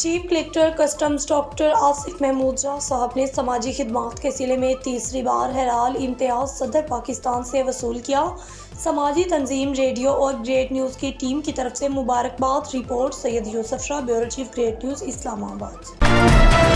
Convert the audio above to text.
Chief collector, customs doctor Asif Mahmood Shah साहब ने समाजी खदमात के सिले में तीसरी बार हराल इम्तियाज़ सदर पाकिस्तान से वसूल किया। समाजी तंजीम, रेडियो और ग्रेट न्यूज़ की टीम की तरफ़ से मुबारकबाद, report, Syed Yousuf Shah, bureau chief, great news, Islamabad.